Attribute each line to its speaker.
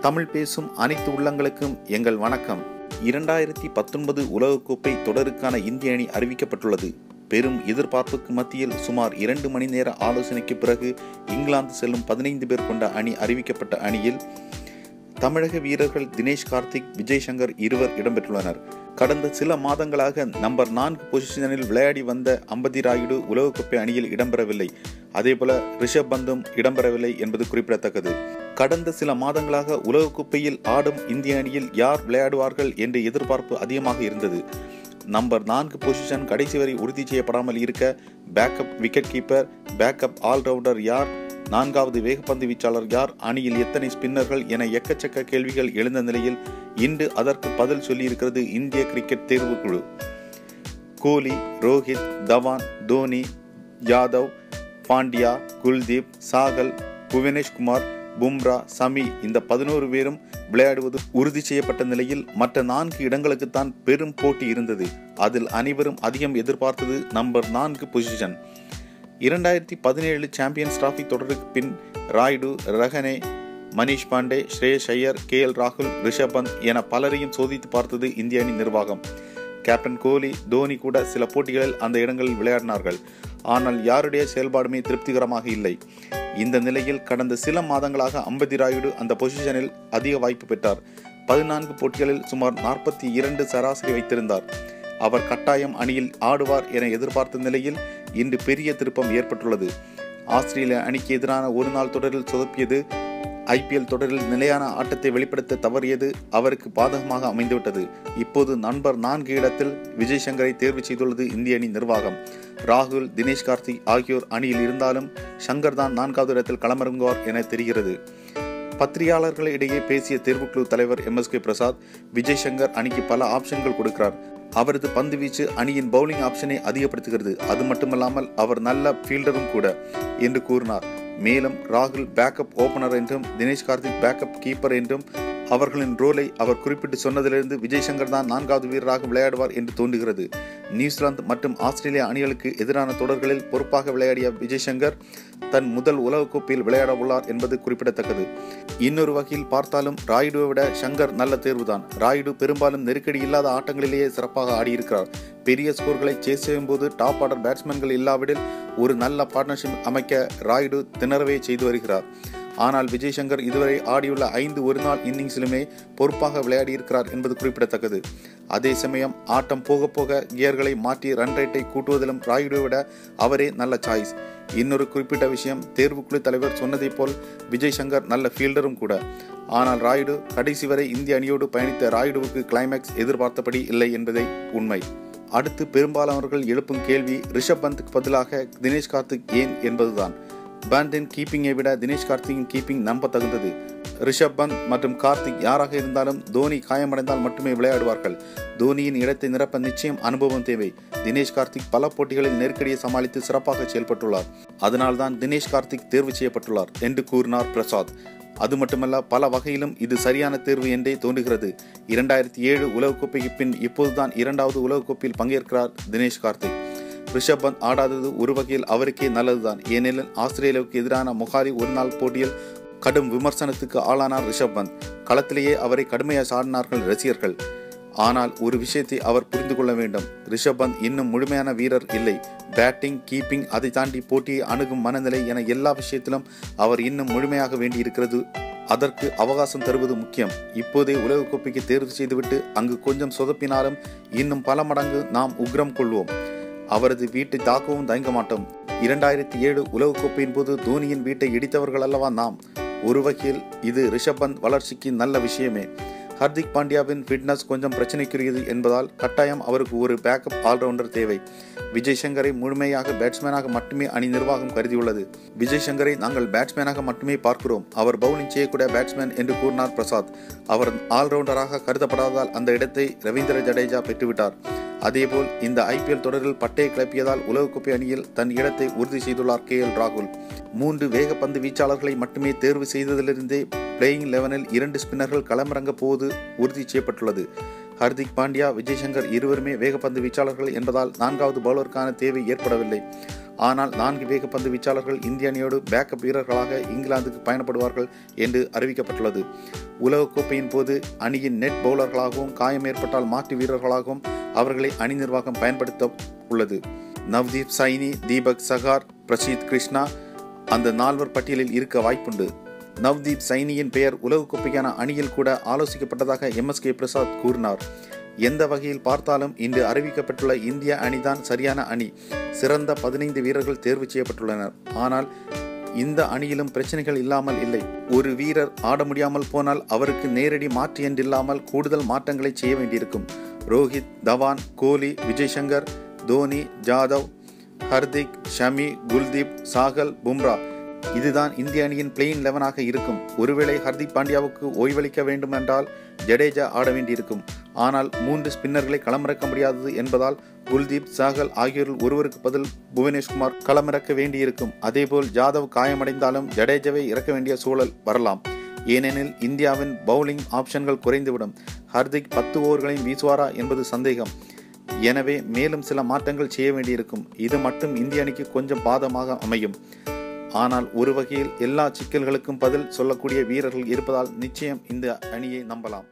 Speaker 1: தமிழ் பேசும் அனைத்து உள்ளங்களுக்கும் எங்கள் வணக்கம். இரண்டாயிரத்தி பத்தொன்பது உலகக்கோப்பை தொடருக்கான இந்திய அணி அறிவிக்கப்பட்டுள்ளது. பெரும் எதிர்பார்ப்புக்கு மத்தியில் சுமார் இரண்டு மணி நேர ஆலோசனைக்கு பிறகு இங்கிலாந்து செல்லும் பதினைந்து பேர் கொண்ட அணி அறிவிக்கப்பட்ட அணியில் தமிழக வீரர்கள் தினேஷ் கார்த்திக் விஜய் சங்கர் இருவர் இடம்பெற்றுள்ளனர். கடந்த சில மாதங்களாக நம்பர் நான்கு பொசிஷனில் விளையாடி வந்த அம்பதி ராயுடு உலகக்கோப்பை அணியில் இடம்பெறவில்லை. அதேபோல ரிஷப் பந்தும் இடம்பெறவில்லை என்பது குறிப்பிடத்தக்கது. கடந்த சில மாதங்களாக உலகக்கோப்பையில் ஆடும் இந்திய அணியில் யார் விளையாடுவார்கள் என்ற எதிர்பார்ப்பு அதிகமாக இருந்தது. நம்பர் நான்கு பொசிஷன் கடைசி வரை உறுதி செய்யப்படாமல் இருக்க backup wicket keeper backup all rounder யார் நான்காவது வேகப்பந்து வீச்சாளர் யார்? அணியில் எத்தனை ஸ்பின்னர்கள் என எக்கச்சக்க கேள்விகள் எழுந்த நிலையில் இன்று அதற்கு பதில் சொல்லியிருக்கிறது இந்திய கிரிக்கெட் தேர்வுக்குழு. கோலி ரோஹித் தவான் தோனி யாதவ் பாண்டியா குல்தீப் சாகல் புவனேஷ்குமார் பும்ரா சமி இந்த பதினோரு பேரும் விளையாடுவது உறுதி செய்யப்பட்ட நிலையில் மற்ற நான்கு இடங்களுக்குத்தான் பெரும் போட்டி இருந்தது. அதில் அனைவரும் அதிகம் எதிர்பார்த்தது நம்பர் நான்கு பொசிஷன். இரண்டாயிரத்தி பதினேழு சாம்பியன்ஸ் டிராஃபி தொடருக்கு பின் ராய்டு ரஹனே மனிஷ் பாண்டே ஸ்ரேயஸ் ஐயர் கே எல் ராகுல் ரிஷப் பந்த் என பலரையும் சோதித்து பார்த்தது இந்திய அணி நிர்வாகம். கேப்டன் கோலி தோனி கூட சில போட்டிகளில் அந்த இடங்களில் விளையாடினார்கள். ஆனால் யாருடைய செயல்பாடுமே திருப்திகரமாக இல்லை. இந்த நிலையில் கடந்த சில மாதங்களாக அம்பதி ராயுடு அந்த பொசிஷனில் அதிக வாய்ப்பு பெற்றார். பதினான்கு போட்டிகளில் சுமார் நாற்பத்தி இரண்டு சராசரி வைத்திருந்தார். அவர் கட்டாயம் அணியில் ஆடுவார் என எதிர்பார்த்த நிலையில் இன்று பெரிய திருப்பம் ஏற்பட்டுள்ளது. ஆஸ்திரேலிய அணிக்கு எதிரான ஒரு நாள் தொடரில் சொதப்பியது. ஐபிஎல் தொடரில் நிலையான ஆட்டத்தை வெளிப்படுத்த தவறியது அவருக்கு பாதகமாக அமைந்துவிட்டது. இப்போது நண்பர் நான்கு இடத்தில் விஜய் சங்கரை தேர்வு செய்துள்ளது இந்திய அணி நிர்வாகம். ராகுல் தினேஷ் கார்த்திக் ஆகியோர் அணியில் இருந்தாலும் சங்கர் தான் நான்காவது இடத்தில் களமிறங்குவார் என தெரிகிறது. பத்திரிகையாளர்களிடையே பேசிய தேர்வுக்குழு தலைவர் M S K Prasad Vijay Shankar அணிக்கு பல ஆப்ஷன்கள் கொடுக்கிறார். அவரது பந்து வீச்சு அணியின் பவுலிங் ஆப்ஷனை அதிகப்படுத்துகிறது. அது மட்டுமல்லாமல் அவர் நல்ல ஃபீல்டரும் கூட என்று கூறினார். மேலும் ராகுல் பேக்கப் ஓபனர் என்றும் தினேஷ் கார்த்திக் பேக்கப் கீப்பர் என்றும் அவர்களின் ரோலை அவர் குறிப்பிட்டு சொன்னதிலிருந்து விஜய் சங்கர் தான் நான்காவது வீரராக விளையாடுவார் என்று தோன்றுகிறது. நியூசிலாந்து மற்றும் ஆஸ்திரேலியா அணிகளுக்கு எதிரான தொடர்களில் பொறுப்பாக விளையாடிய விஜய் சங்கர் தன் முதல் உலகக்கோப்பையில் விளையாட உள்ளார் என்பது குறிப்பிடத்தக்கது. இன்னொரு வகையில் பார்த்தாலும் ராயுடுவை விட ஷங்கர் நல்ல தேர்வுதான். ராயுடு பெரும்பாலும் நெருக்கடி இல்லாத ஆட்டங்களிலேயே சிறப்பாக ஆடியிருக்கிறார். பெரிய ஸ்கோர்களை சேஸ் செய்யும் போது டாப் ஆர்டர் பேட்ஸ்மேன்கள் இல்லாவிடில் ஒரு நல்ல பார்ட்னர்ஷிப் அமைக்க ராயுடு திணறவே செய்து வருகிறார். ஆனால் விஜய் சங்கர் இதுவரை ஆடியுள்ள ஐந்து ஒரு நாள் இன்னிங்ஸிலுமே பொறுப்பாக விளையாடியிருக்கிறார் என்பது குறிப்பிடத்தக்கது. அதே சமயம் ஆட்டம் போக போக கியர்களை மாற்றி ரன் ரேட்டை கூட்டுவதிலும் ராயுடு விட அவரே நல்ல சாய்ஸ் இன்னொரு குறிப்பிட்ட விஷயம் தேர்வுக்குழு தலைவர் சொன்னதைப் போல் விஜய் சங்கர் நல்ல ஃபீல்டரும் கூட. ஆனால் ராயுடு கடைசி வரை இந்திய அணியோடு பயணித்த ராயுடுவுக்கு கிளைமேக்ஸ் எதிர்பார்த்தபடி இல்லை என்பதை உண்மை. அடுத்து பெரும்பாலானவர்கள் எழுப்பும் கேள்வி ரிஷப் பந்துக்கு பதிலாக தினேஷ் கார்த்திக் ஏன் என்பதுதான். பேண்டின் கீப்பிங்கை விட தினேஷ் கார்த்திகின் கீப்பிங் நம்ப தகுந்தது. ரிஷப் பந்த் மற்றும் கார்த்திக் யாராக இருந்தாலும் தோனி காயமடைந்தால் மட்டுமே விளையாடுவார்கள். தோனியின் இடத்தை நிரப்ப நிச்சயம் அனுபவம் தேவை. தினேஷ் கார்த்திக் பல போட்டிகளில் நெருக்கடியை சமாளித்து சிறப்பாக செயல்பட்டுள்ளார். அதனால்தான் தினேஷ் கார்த்திக் தேர்வு செய்யப்பட்டுள்ளார் என்று கூறினார் பிரசாத். அது மட்டுமல்ல பல வகையிலும் இது சரியான தேர்வு என்றே தோன்றுகிறது. இரண்டாயிரத்தி ஏழு உலகக்கோப்பைக்கு பின் இப்போதுதான் இரண்டாவது உலகக்கோப்பையில் பங்கேற்கிறார் தினேஷ் கார்த்திக். ரிஷப் பந்த் ஆடாதது ஒரு வகையில் அவருக்கே நல்லதுதான். ஏனெனில் ஆஸ்திரேலியாவுக்கு எதிரான முகாரி ஒரு நாள் போட்டியில் கடும் விமர்சனத்துக்கு ஆளானார் ரிஷப் பந்த். களத்திலேயே அவரை கடுமையாக சாடினார்கள் ரசிகர்கள். ஆனால் ஒரு விஷயத்தை அவர் புரிந்து கொள்ள வேண்டும். ரிஷப் பந்த் இன்னும் முழுமையான வீரர் இல்லை. பேட்டிங் கீப்பிங் அதை தாண்டி போட்டியை அணுகும் மனநிலை என எல்லா விஷயத்திலும் அவர் இன்னும் முழுமையாக வேண்டியிருக்கிறது. அதற்கு அவகாசம் தருவது முக்கியம். இப்போதே உலகக்கோப்பைக்கு தேர்வு செய்துவிட்டு அங்கு கொஞ்சம் சொதப்பினாலும் இன்னும் பல மடங்கு நாம் உக்ரம் கொள்வோம். அவரது வீட்டை தாக்கவும் தயங்க மாட்டோம். இரண்டாயிரத்தி ஏழு உலகக்கோப்பையின் போது தோனியின் வீட்டை இடித்தவர்கள் அல்லவா நாம்? ஒரு வகையில் இது ரிஷப் பந்த் வளர்ச்சிக்கு நல்ல விஷயமே. ஹர்திக் பாண்டியாவின் ஃபிட்னஸ் கொஞ்சம் பிரச்சனைக்குரியது என்பதால் கட்டாயம் அவருக்கு ஒரு பேக்கப் ஆல்ரவுண்டர் தேவை. விஜய் சங்கரை முழுமையாக பேட்ஸ்மேனாக மட்டுமே அணி நிர்வாகம் கருதியுள்ளது. விஜய் சங்கரை நாங்கள் பேட்ஸ்மேனாக மட்டுமே பார்க்கிறோம். அவர் பவுலிங் செய்யக்கூடிய பேட்ஸ்மேன் என்று கூறினார் பிரசாத். அவர் ஆல்ரவுண்டராக கருதப்படாததால் அந்த இடத்தை ரவீந்திர ஜடேஜா பெற்றுவிட்டார். அதேபோல் இந்த ஐபிஎல் தொடரில் பட்டையை கிளப்பியதால் உலகக்கோப்பை அணியில் தன் இடத்தை உறுதி செய்துள்ளார் கே எல் ராகுல். மூன்று வேகப்பந்து வீச்சாளர்களை மட்டுமே தேர்வு செய்ததிலிருந்தே பிளேயிங் லெவனில் இரண்டு ஸ்பின்னர்கள் களமிறங்க போவது உறுதி செய்யப்பட்டுள்ளது. ஹர்திக் பாண்டியா விஜய் சங்கர் இருவருமே வேகப்பந்து வீச்சாளர்கள் என்பதால் நான்காவது பவுலருக்கான தேவை ஏற்படவில்லை. ஆனால் நான்கு வேகப்பந்து வீச்சாளர்கள் இந்திய அணியோடு பேக்கப் வீரர்களாக இங்கிலாந்துக்கு பயணப்படுவார்கள் என்று அறிவிக்கப்பட்டுள்ளது. உலகக்கோப்பையின் போது அணியின் நெட் பவுலர்களாகவும் காயம் ஏற்பட்டால் மாற்று வீரர்களாகவும் அவர்களை அணி நிர்வாகம் பயன்படுத்த உள்ளது நவ்தீப் சைனி தீபக் சகார் பிரசீத் கிருஷ்ணா அந்த நால்வர் பட்டியலில் இருக்க வாய்ப்புண்டு. நவ்தீப் சைனியின் பெயர் உலகக்கோப்பைக்கான அணியில் கூட ஆலோசிக்கப்பட்டதாக எம் எஸ் கே பிரசாத் கூறினார். எந்த வகையில் பார்த்தாலும் இன்று அறிவிக்கப்பட்டுள்ள இந்திய அணிதான் சரியான அணி. சிறந்த பதினைந்து வீரர்கள் தேர்வு செய்யப்பட்டுள்ளனர். ஆனால் இந்த அணியிலும் பிரச்சனைகள் இல்லாமல் இல்லை. ஒரு வீரர் ஆட முடியாமல் போனால் அவருக்கு நேரடி மாற்று என்றில்லாமல் கூடுதல் மாற்றங்களை செய்ய வேண்டியிருக்கும். ரோஹித் தவான் கோலி விஜய் சங்கர் தோனி ஜாதவ் ஹர்திக் ஷமி குல்தீப் சாகல் பும்ரா. இதுதான் இந்திய அணியின் பிளெயின் லெவனாக இருக்கும். ஒருவேளை ஹர்திக் பாண்டியாவுக்கு ஓய்வளிக்க வேண்டும் என்றால் ஜடேஜா ஆட வேண்டியிருக்கும். ஆனால் மூன்று ஸ்பின்னர்களை களமிறக்க முடியாதது என்பதால் குல்தீப் சாகல் ஆகியோரில் ஒருவருக்கு பதில் புவனேஷ்குமார் களமிறக்க வேண்டியிருக்கும். அதேபோல் ஜாதவ் காயமடைந்தாலும் ஜடேஜாவை இறக்க வேண்டிய சூழல் வரலாம். ஏனெனில் இந்தியாவின் பவுலிங் ஆப்ஷன்கள் குறைந்துவிடும். ஹர்திக் பத்து ஓவர்களையும் வீசுவாரா என்பது சந்தேகம். எனவே மேலும் சில மாற்றங்கள் செய்ய வேண்டியிருக்கும். இது மட்டும் இந்திய அணிக்கு கொஞ்சம் பாதமாக அமையும். ஆனால் ஒரு வகையில் எல்லா சிக்கல்களுக்கும் பதில் சொல்லக்கூடிய வீரர்கள் இருப்பதால் நிச்சயம் இந்த அணியை நம்பலாம்.